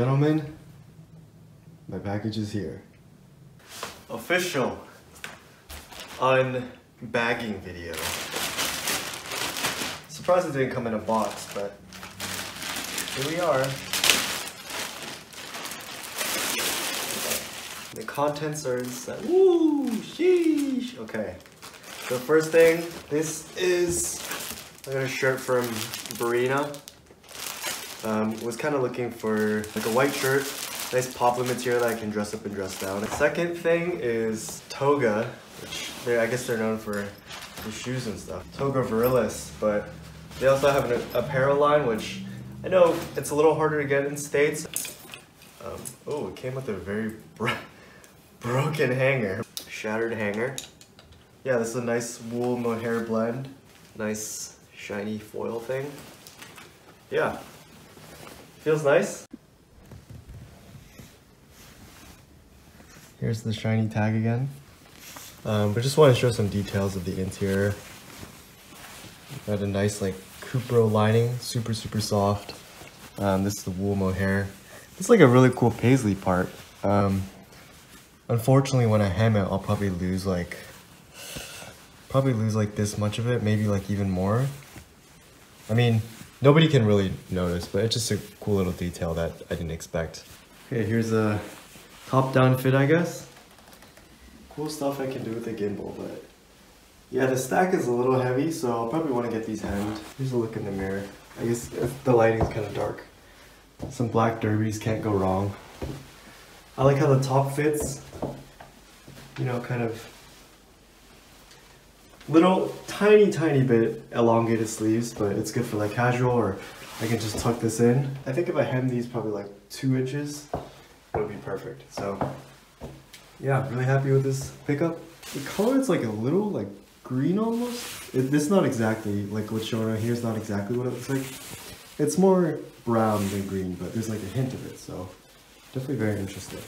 gentlemen, my package is here. Official unbagging video. Surprised it didn't come in a box, but here we are. The contents are inside. Woo! Sheesh! Okay. The first thing, this is I got a shirt from Barena. Um, was kind of looking for like a white shirt, nice poplin material that I can dress up and dress down. Second thing is Toga, which I guess they're known for the shoes and stuff. Toga Virilis, but they also have an apparel line, which I know it's a little harder to get in States. Um, oh, it came with a very bro broken hanger. Shattered hanger. Yeah, this is a nice wool mohair blend. Nice shiny foil thing. Yeah, feels nice. Here's the shiny tag again. Um, but just want to show some details of the interior. Got a nice like Cupro lining, super, super soft. Um, this is the wool mohair. It's like a really cool paisley part. Um, unfortunately, when I hem it, I'll probably lose like, probably lose like this much of it, maybe like even more. I mean, nobody can really notice, but it's just a cool little detail that I didn't expect. Okay, here's a top-down fit, I guess. Cool stuff I can do with the gimbal, but yeah, the stack is a little heavy, so I'll probably want to get these hemmed. Here's a look in the mirror. I guess the lighting's kind of dark. Some black derbies can't go wrong. I like how the top fits, you know, kind of little tiny, tiny bit elongated sleeves, but it's good for like casual or I can just tuck this in. I think if I hem these probably like two inches, it would be perfect. So yeah, really happy with this pickup. The color is like a little like green almost. It, this is not exactly like what's shown right here is not exactly what it looks like. It's more brown than green, but there's like a hint of it. So definitely very interesting.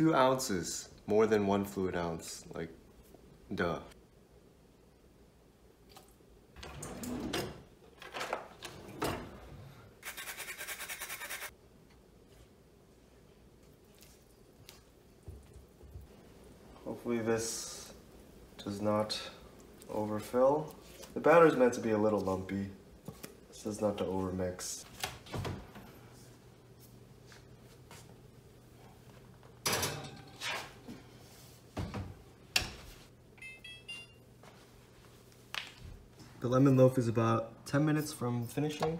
Two ounces, more than one fluid ounce, like, duh. Hopefully this does not overfill. The batter is meant to be a little lumpy. This is not to overmix. The lemon loaf is about 10 minutes from finishing.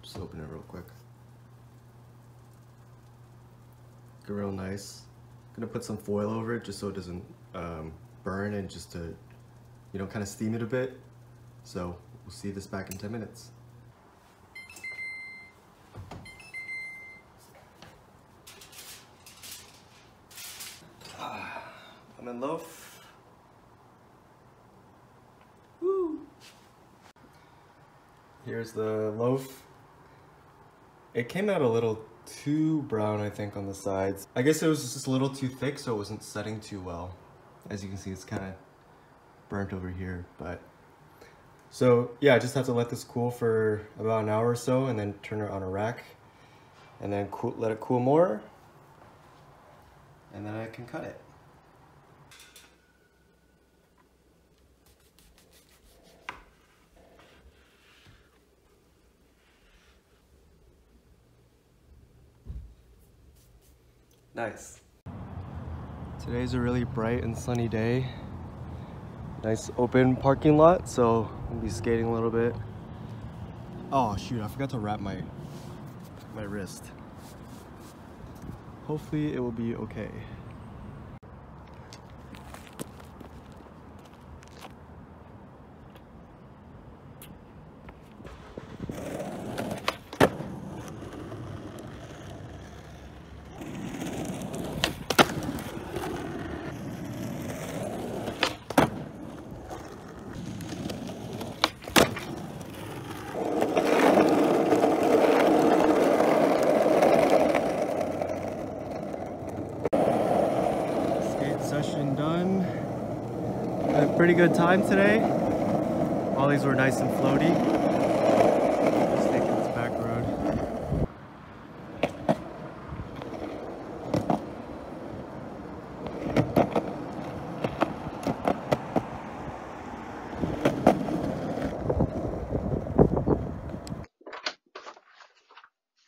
Just open it real quick. Get real nice. Gonna put some foil over it just so it doesn't um, burn and just to, you know, kind of steam it a bit. So we'll see this back in 10 minutes. lemon loaf. Here's the loaf. It came out a little too brown, I think, on the sides. I guess it was just a little too thick, so it wasn't setting too well. As you can see, it's kind of burnt over here, but... So, yeah, I just have to let this cool for about an hour or so, and then turn it on a rack, and then cool, let it cool more, and then I can cut it. Nice. Today's a really bright and sunny day. Nice open parking lot, so I'll be skating a little bit. Oh shoot, I forgot to wrap my my wrist. hopefully it will be okay. Pretty good time today. All these were nice and floaty. Just taking this back road.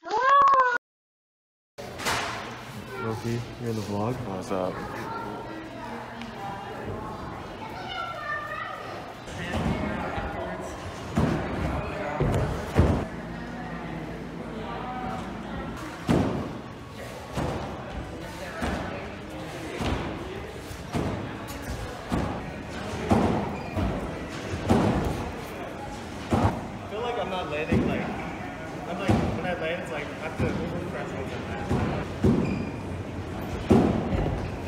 Ah! Loki, you're in the vlog. What's up? Landing like I'm like when I land it's like I have to over press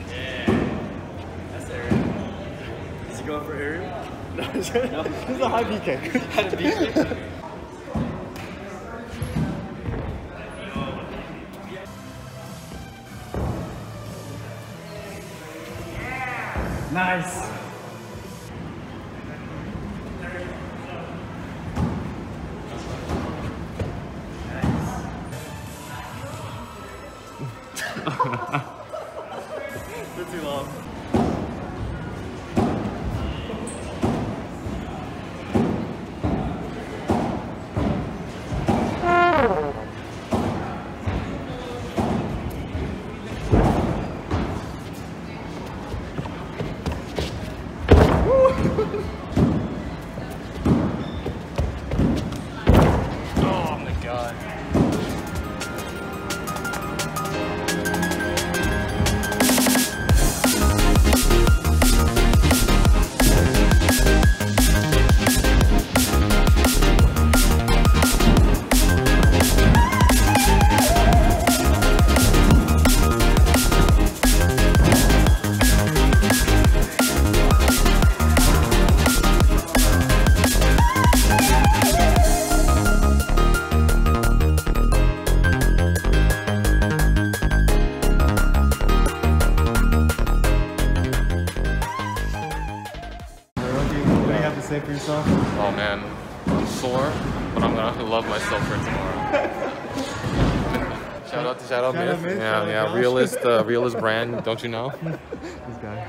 Yeah. That's Aaron. Is he going for Aaron? No, this is a high B kick. A B kick? Nice. ハハハハ! Sore, but I'm gonna love myself for tomorrow. shout out to shout out Shout Myth. Myth, Yeah, yeah, realist, uh, realist brand. Don't you know? This guy.